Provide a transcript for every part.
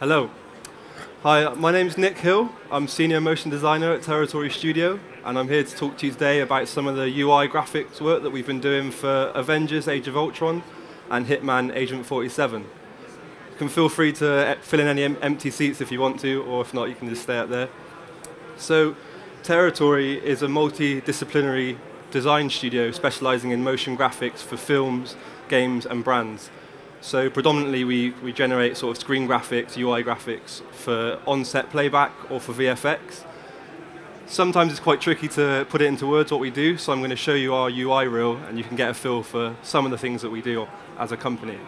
Hello. Hi, my name is Nik Hill. I'm Senior Motion Designer at Territory Studio, and I'm here to talk to you today about some of the UI graphics work that we've been doing for Avengers Age of Ultron and Hitman Agent 47. You can feel free to eh, fill in any em empty seats if you want to, or if not, you can just stay up there. So, Territory is a multidisciplinary design studio specializing in motion graphics for films, games, and brands. So predominantly we, we generate sort of screen graphics, UI graphics for on-set playback or for VFX. Sometimes it's quite tricky to put it into words what we do, so I'm going to show you our UI reel and you can get a feel for some of the things that we do as a company.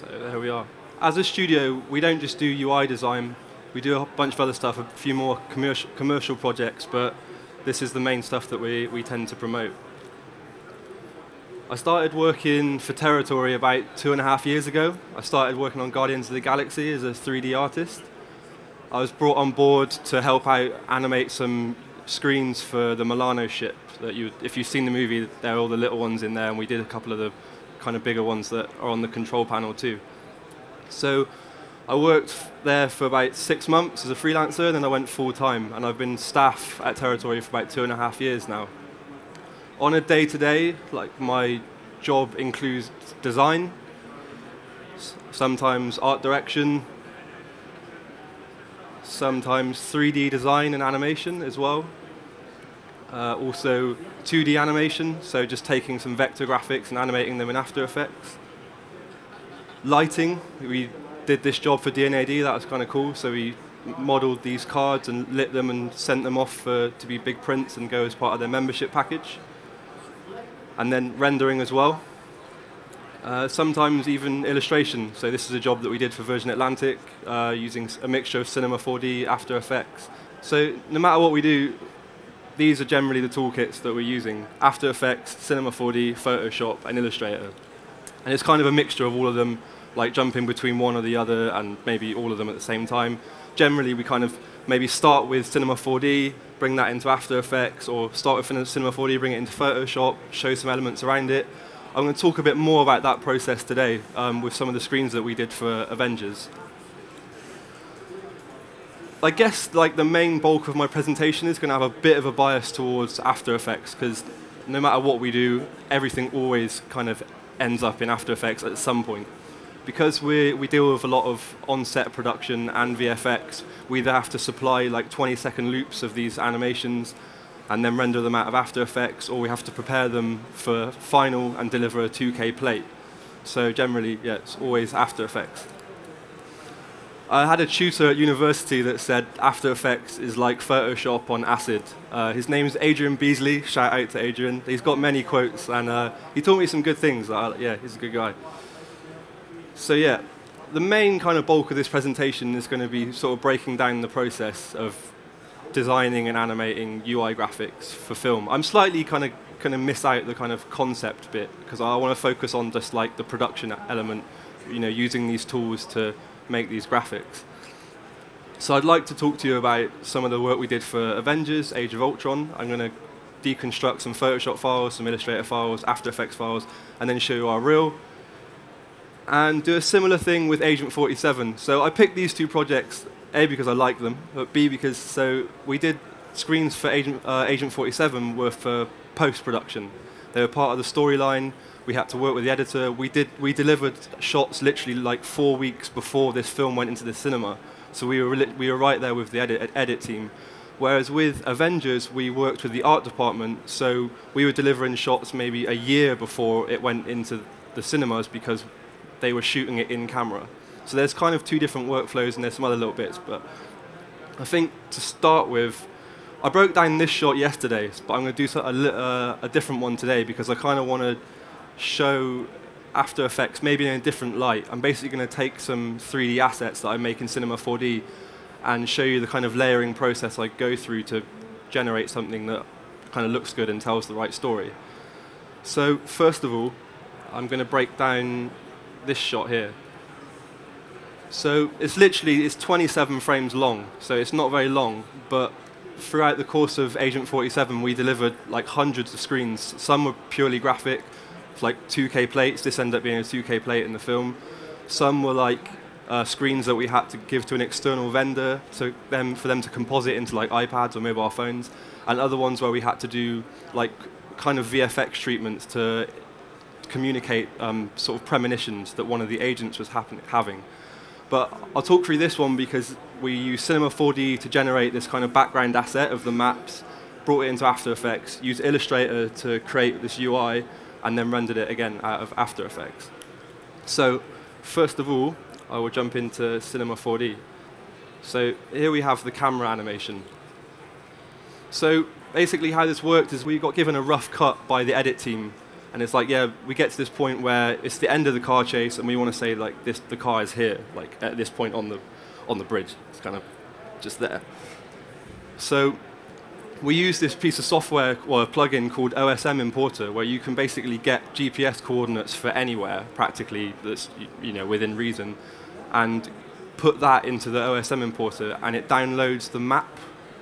So there we are. As a studio, we don't just do UI design. We do a bunch of other stuff, a few more commercial, commercial projects, but this is the main stuff that we, we tend to promote. I started working for Territory about two and a half years ago. I started working on Guardians of the Galaxy as a 3D artist. I was brought on board to help out animate some screens for the Milano ship. That you, if you've seen the movie, there are all the little ones in there, and we did a couple of the kind of bigger ones that are on the control panel too. So I worked there for about six months as a freelancer, then I went full time, and I've been staff at Territory for about two and a half years now. On a day to day, like my job includes design, sometimes art direction, sometimes 3D design and animation as well. Uh, also 2D animation, so just taking some vector graphics and animating them in After Effects. Lighting, we did this job for D&AD, that was kind of cool, so we modeled these cards and lit them and sent them off for, to be big prints and go as part of their membership package. And then rendering as well. Uh, sometimes even illustration. So this is a job that we did for Virgin Atlantic uh, using a mixture of Cinema 4D, After Effects. So no matter what we do, these are generally the toolkits that we're using. After Effects, Cinema 4D, Photoshop, and Illustrator. And it's kind of a mixture of all of them, like jumping between one or the other and maybe all of them at the same time. Generally, we kind of maybe start with Cinema 4D, bring that into After Effects, or start with Cinema 4D, bring it into Photoshop, show some elements around it. I'm going to talk a bit more about that process today um, with some of the screens that we did for Avengers. I guess like the main bulk of my presentation is going to have a bit of a bias towards After Effects because no matter what we do, everything always kind of ends up in After Effects at some point. Because we, we deal with a lot of on-set production and VFX, we either have to supply like 20-second loops of these animations and then render them out of After Effects, or we have to prepare them for final and deliver a 2K plate. So generally, yeah, it's always After Effects. I had a tutor at university that said After Effects is like Photoshop on acid. Uh, his is Adrian Beasley. Shout out to Adrian. He's got many quotes, and uh, he taught me some good things. Uh, yeah, he's a good guy. So yeah, the main kind of bulk of this presentation is going to be sort of breaking down the process of designing and animating UI graphics for film. I'm slightly kind of going to miss out the kind of concept bit because I want to focus on just like the production element, you know, using these tools to make these graphics. So I'd like to talk to you about some of the work we did for Avengers, Age of Ultron. I'm going to deconstruct some Photoshop files, some Illustrator files, After Effects files, and then show you our reel. And do a similar thing with Agent 47. So I picked these two projects, A, because I like them, but B, because so we did screens for Agent, uh, Agent 47 were for post-production. They were part of the storyline. We had to work with the editor. We, did, we delivered shots literally like four weeks before this film went into the cinema. So we were, we were right there with the edit, edit team. Whereas with Avengers, we worked with the art department, so we were delivering shots maybe a year before it went into the cinemas because they were shooting it in camera. So there's kind of two different workflows, and there's some other little bits. But I think to start with, I broke down this shot yesterday, but I'm going to do a, uh, a different one today because I kind of want to show after Effects, maybe in a different light. I'm basically going to take some 3D assets that I make in Cinema 4D and show you the kind of layering process I go through to generate something that kind of looks good and tells the right story. So first of all, I'm going to break down this shot here. So it's literally, it's 27 frames long, so it's not very long, but throughout the course of Agent 47, we delivered like hundreds of screens. Some were purely graphic, like 2K plates. This ended up being a 2K plate in the film. Some were like uh, screens that we had to give to an external vendor to them for them to composite into like iPads or mobile phones, and other ones where we had to do like kind of VFX treatments to communicate um, sort of premonitions that one of the agents was having. But I'll talk through this one because we use Cinema 4D to generate this kind of background asset of the maps, brought it into After Effects, used Illustrator to create this UI, and then rendered it again out of After Effects. So first of all, I will jump into Cinema 4D. So here we have the camera animation. So basically how this worked is we got given a rough cut by the edit team. And it's like, yeah, we get to this point where it's the end of the car chase, and we want to say, like, this, the car is here, like, at this point on the, on the bridge. It's kind of just there. So we use this piece of software or a plugin called OSM Importer, where you can basically get GPS coordinates for anywhere, practically, that's you know within reason, and put that into the OSM importer, and it downloads the map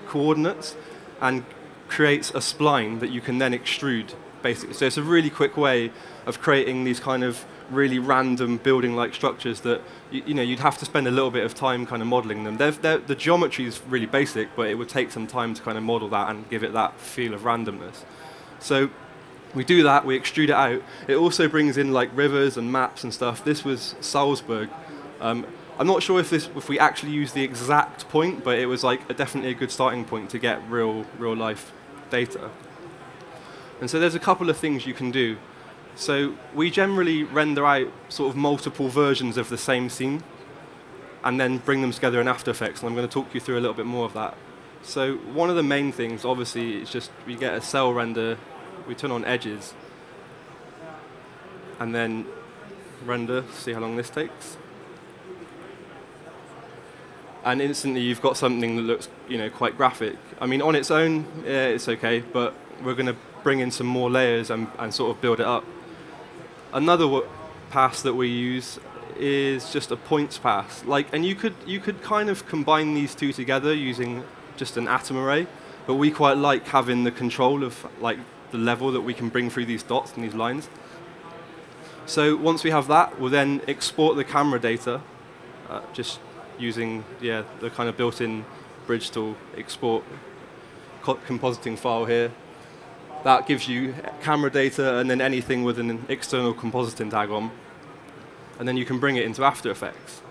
coordinates and creates a spline that you can then extrude, basically. So it's a really quick way of creating these kind of really random building-like structures that you, you, know you'd have to spend a little bit of time kind of modeling them. They're, they're, the geometry is really basic, but it would take some time to kind of model that and give it that feel of randomness. So we do that, we extrude it out. It also brings in like rivers and maps and stuff. This was Salzburg. Um, I'm not sure if this if we actually use the exact point, but it was like a, definitely a good starting point to get real real life data. And so there's a couple of things you can do. So we generally render out sort of multiple versions of the same scene and then bring them together in After Effects, and I'm going to talk you through a little bit more of that. So one of the main things, obviously, is just we get a cel render, we turn on edges, and then render, see how long this takes. And instantly you've got something that looks you know, quite graphic. I mean, on its own, yeah, it's okay, but we're going to bring in some more layers and, and sort of build it up. Another pass that we use is just a points pass. Like, and you could you could kind of combine these two together using just an atom array, but we quite like having the control of like the level that we can bring through these dots and these lines. So once we have that, we'll then export the camera data, uh, just using yeah the kind of built-in bridge tool export compositing file here. That gives you camera data and then anything with an external compositing tag on. And then you can bring it into After Effects.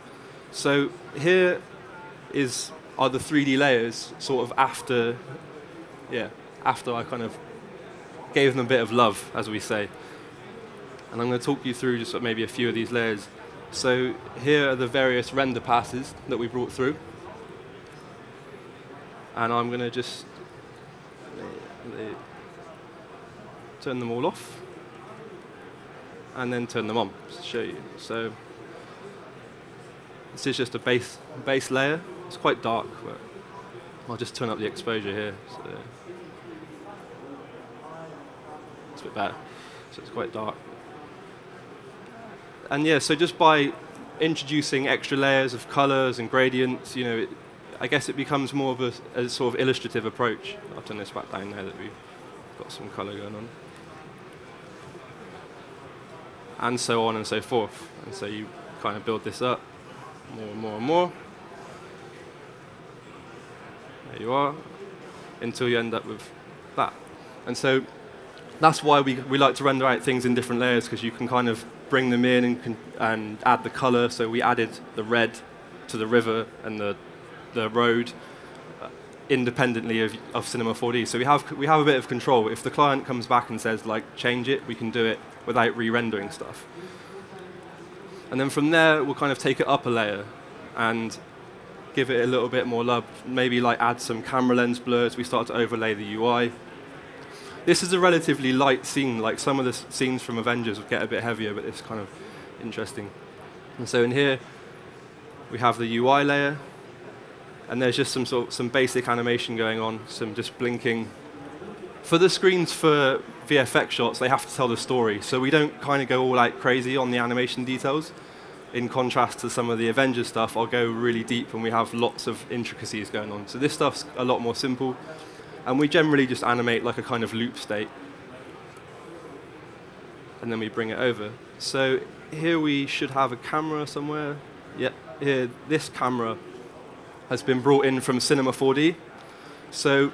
So here is are the 3D layers sort of after, yeah, after I kind of gave them a bit of love, as we say. And I'm going to talk you through just maybe a few of these layers. So here are the various render passes that we brought through. And I'm going to just turn them all off, and then turn them on to show you. So this is just a base, base layer. It's quite dark, but I'll just turn up the exposure here. So it's a bit better. So it's quite dark. And yeah, so just by introducing extra layers of colors and gradients, you know, it, I guess it becomes more of a, a sort of illustrative approach. I'll turn this back down now that we've got some color going on. And so on and so forth. And so you kind of build this up more and more and more. There you are, until you end up with that. And so that's why we, we like to render out things in different layers, because you can kind of bring them in and, and add the color. So we added the red to the river and the, the road uh, independently of, of Cinema 4D. So we have, we have a bit of control. If the client comes back and says, like, change it, we can do it without re-rendering stuff. And then from there, we'll kind of take it up a layer and give it a little bit more love. Maybe like add some camera lens blurs. We start to overlay the UI. This is a relatively light scene. Like some of the scenes from Avengers would get a bit heavier, but it's kind of interesting. And so in here, we have the UI layer, and there's just some sort of, some basic animation going on, some just blinking. For the screens for VFX shots, they have to tell the story, so we don't kind of go all like crazy on the animation details. In contrast to some of the Avengers stuff, I'll go really deep, and we have lots of intricacies going on. So this stuff's a lot more simple, and we generally just animate like a kind of loop state, and then we bring it over. So here we should have a camera somewhere. Yep here, this camera has been brought in from Cinema 4D. So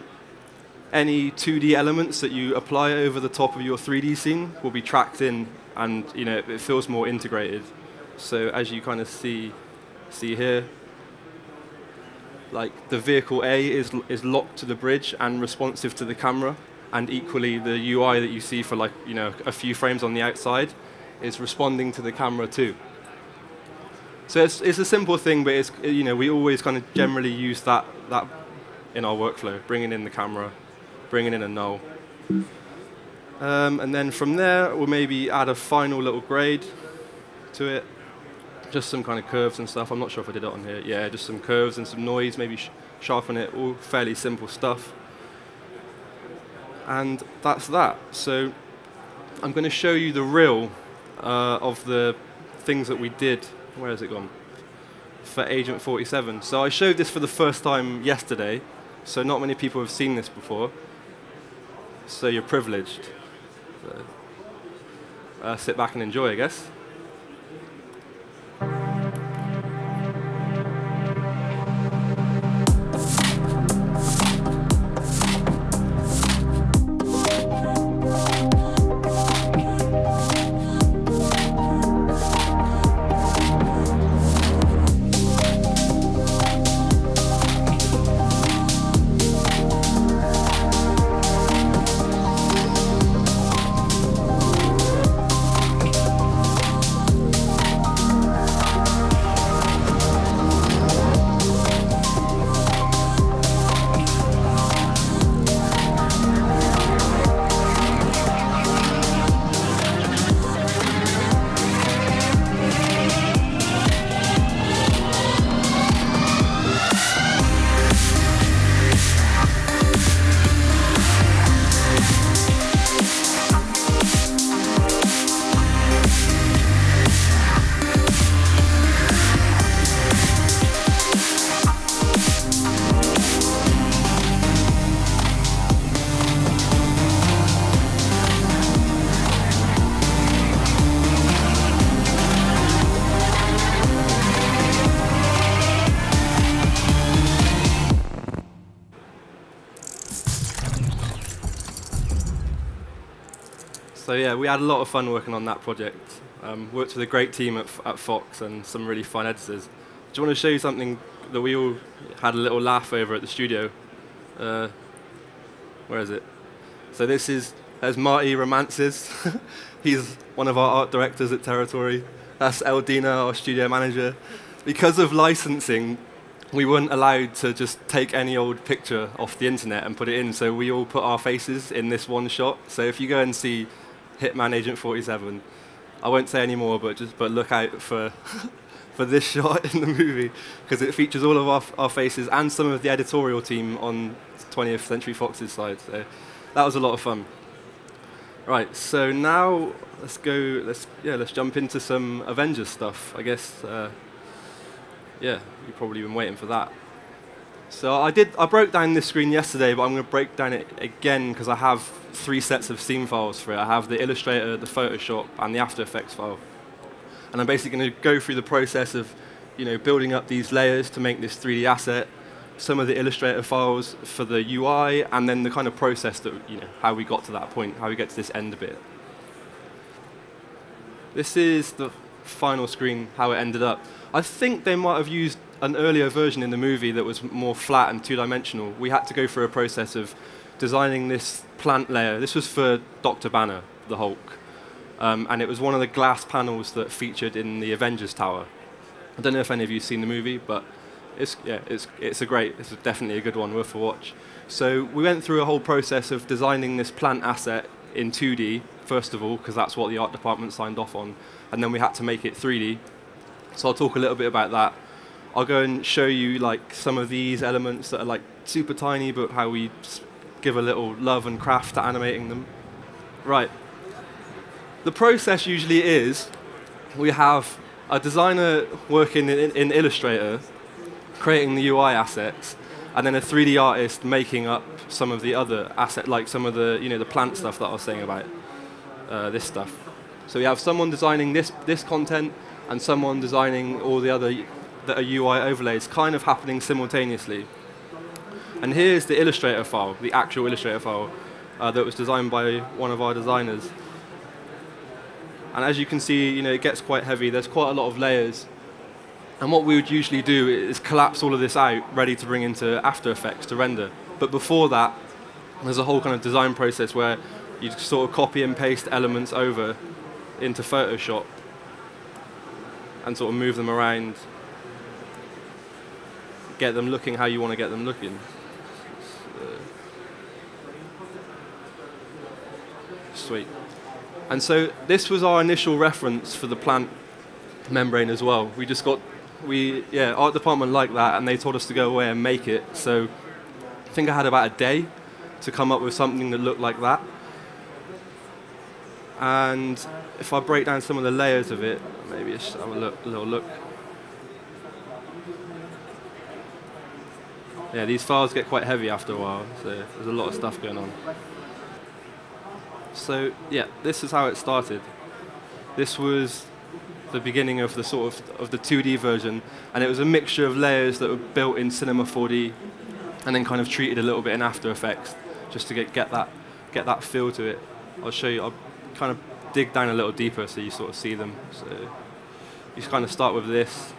any 2D elements that you apply over the top of your 3D scene will be tracked in, and you know it feels more integrated. So as you kind of see, see here, like the vehicle A is is locked to the bridge and responsive to the camera, and equally the UI that you see for like you know a few frames on the outside is responding to the camera too. So it's, it's a simple thing, but it's, you know, we always kind of generally use that, that in our workflow, bringing in the camera, bringing in a null. Um, and then from there, we'll maybe add a final little grade to it. Just some kind of curves and stuff. I'm not sure if I did it on here. Yeah, just some curves and some noise, maybe sh sharpen it, all fairly simple stuff. And that's that. So I'm going to show you the reel uh, of the things that we did where has it gone? For Agent 47. So I showed this for the first time yesterday, so not many people have seen this before. So you're privileged. So, uh, sit back and enjoy, I guess. So yeah, we had a lot of fun working on that project. Um, worked with a great team at, at Fox and some really fun editors. Do you want to show you something that we all had a little laugh over at the studio? Uh, where is it? So this is, there's Marti Romances. He's one of our art directors at Territory. That's Eldina, our studio manager. Because of licensing, we weren't allowed to just take any old picture off the internet and put it in, so we all put our faces in this one shot. So if you go and see Hitman Agent 47. I won't say any more, but just but look out for for this shot in the movie because it features all of our, our faces and some of the editorial team on 20th Century Fox's side. So that was a lot of fun. Right, so now let's go. Let's yeah, let's jump into some Avengers stuff. I guess. Uh, yeah, you've probably been waiting for that. So I did. I broke down this screen yesterday, but I'm going to break down it again because I have three sets of scene files for it. I have the Illustrator, the Photoshop, and the After Effects file. And I'm basically going to go through the process of, you know, building up these layers to make this 3D asset, some of the Illustrator files for the UI, and then the kind of process that, you know, how we got to that point, how we get to this end bit. This is the final screen, how it ended up. I think they might have used an earlier version in the movie that was more flat and two-dimensional. We had to go through a process of designing this plant layer. This was for Dr. Banner, the Hulk. Um, and it was one of the glass panels that featured in the Avengers Tower. I don't know if any of you have seen the movie, but it's, yeah, it's, it's a great, it's definitely a good one, worth a watch. So we went through a whole process of designing this plant asset in 2D, first of all, because that's what the art department signed off on, and then we had to make it 3D. So I'll talk a little bit about that. I'll go and show you like some of these elements that are like super tiny, but how we give a little love and craft to animating them. Right. The process usually is we have a designer working in, in Illustrator, creating the UI assets, and then a 3D artist making up some of the other asset, like some of the you know the plant stuff that I was saying about uh, this stuff. So we have someone designing this this content and someone designing all the other that are UI overlays, kind of happening simultaneously. And here's the Illustrator file, the actual Illustrator file uh, that was designed by one of our designers. And as you can see, you know, it gets quite heavy. There's quite a lot of layers. And what we would usually do is collapse all of this out, ready to bring into After Effects to render. But before that, there's a whole kind of design process where you sort of copy and paste elements over into Photoshop and sort of move them around, get them looking how you want to get them looking. Sweet. And so this was our initial reference for the plant membrane as well. We just got, we, yeah, art department liked that and they told us to go away and make it. So I think I had about a day to come up with something that looked like that. And if I break down some of the layers of it, maybe just have a, look, a little look. Yeah, these files get quite heavy after a while, so there's a lot of stuff going on. So yeah, this is how it started. This was the beginning of the sort of of the 2D version, and it was a mixture of layers that were built in Cinema 4D, and then kind of treated a little bit in After Effects, just to get get that get that feel to it. I'll show you. I'll kind of dig down a little deeper so you sort of see them. So you just kind of start with this,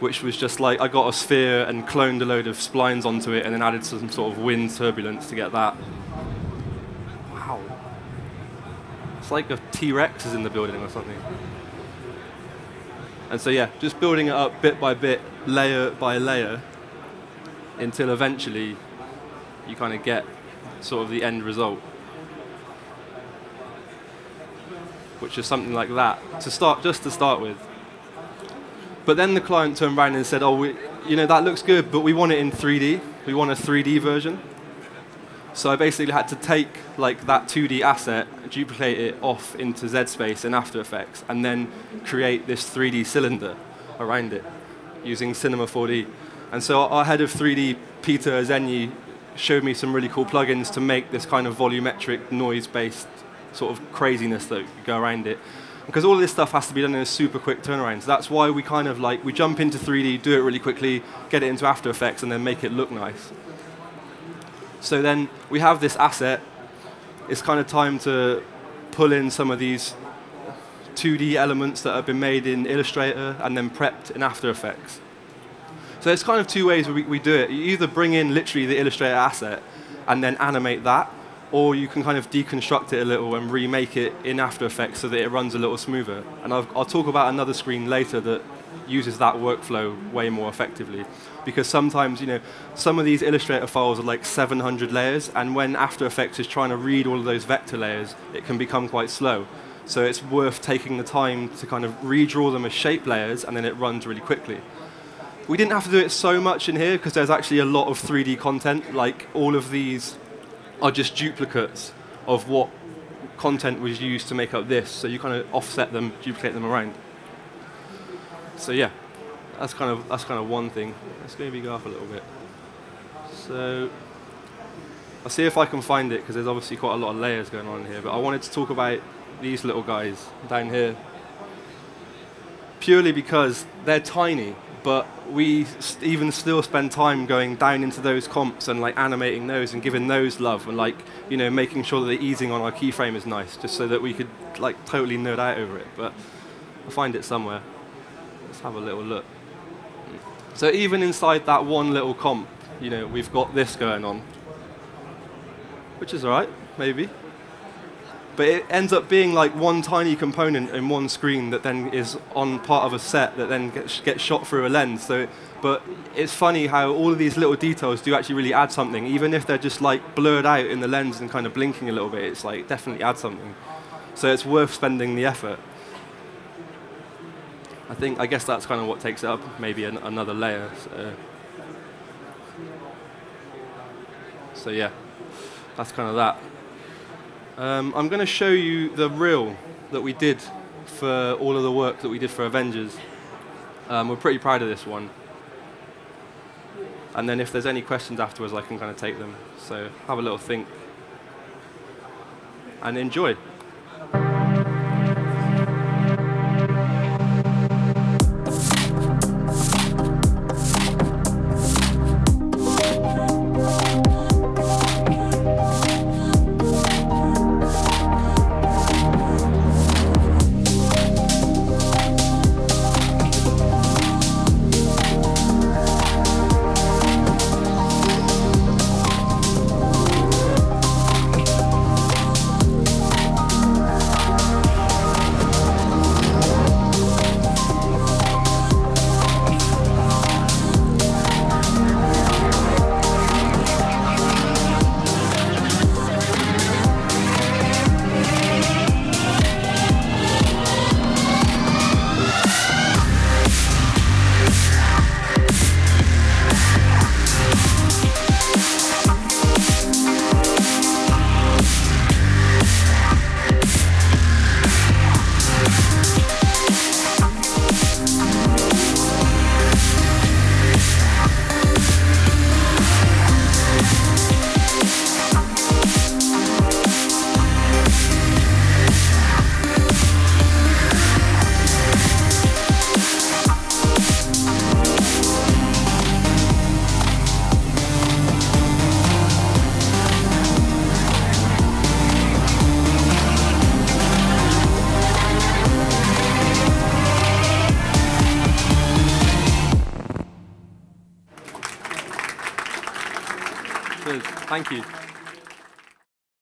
which was just like I got a sphere and cloned a load of splines onto it, and then added some sort of wind turbulence to get that. Wow. It's like a T-Rex is in the building or something. And so yeah, just building it up bit by bit, layer by layer, until eventually you kind of get sort of the end result. Which is something like that, to start, just to start with. But then the client turned around and said, oh, we, you know, that looks good, but we want it in 3D. We want a 3D version. So I basically had to take like that 2D asset, duplicate it off into Z Space and After Effects, and then create this 3D cylinder around it using Cinema 4D. And so our head of 3D, Peter Eszenyi, showed me some really cool plugins to make this kind of volumetric noise-based sort of craziness that go around it. Because all of this stuff has to be done in a super quick turnaround. So that's why we kind of like, we jump into 3D, do it really quickly, get it into After Effects, and then make it look nice. So then we have this asset. It's kind of time to pull in some of these 2D elements that have been made in Illustrator and then prepped in After Effects. So there's kind of two ways we, we do it. You either bring in literally the Illustrator asset and then animate that, or you can kind of deconstruct it a little and remake it in After Effects so that it runs a little smoother. And I've, I'll talk about another screen later that uses that workflow way more effectively. Because sometimes, you know, some of these Illustrator files are like 700 layers, and when After Effects is trying to read all of those vector layers, it can become quite slow. So it's worth taking the time to kind of redraw them as shape layers, and then it runs really quickly. We didn't have to do it so much in here because there's actually a lot of 3D content. Like all of these are just duplicates of what content was used to make up this. So you kind of offset them, duplicate them around. So yeah, that's kind of that's kind of one thing. Let's maybe go up a little bit. So I'll see if I can find it because there's obviously quite a lot of layers going on here. But I wanted to talk about these little guys down here purely because they're tiny, but we even still spend time going down into those comps and like animating those and giving those love and like you know making sure that the easing on our keyframe is nice, just so that we could like totally nerd out over it. But I'll find it somewhere. Let's have a little look. So even inside that one little comp, you know, we've got this going on, which is all right, maybe. But it ends up being like one tiny component in one screen that then is on part of a set that then gets, gets shot through a lens. So, but it's funny how all of these little details do actually really add something, even if they're just like blurred out in the lens and kind of blinking a little bit. It's like definitely adds something. So it's worth spending the effort. I think I guess that's kind of what takes it up, maybe an, another layer. So, so yeah, that's kind of that. Um, I'm going to show you the reel that we did for all of the work that we did for Avengers. Um, we're pretty proud of this one. And then if there's any questions afterwards, I can kind of take them. So have a little think and enjoy.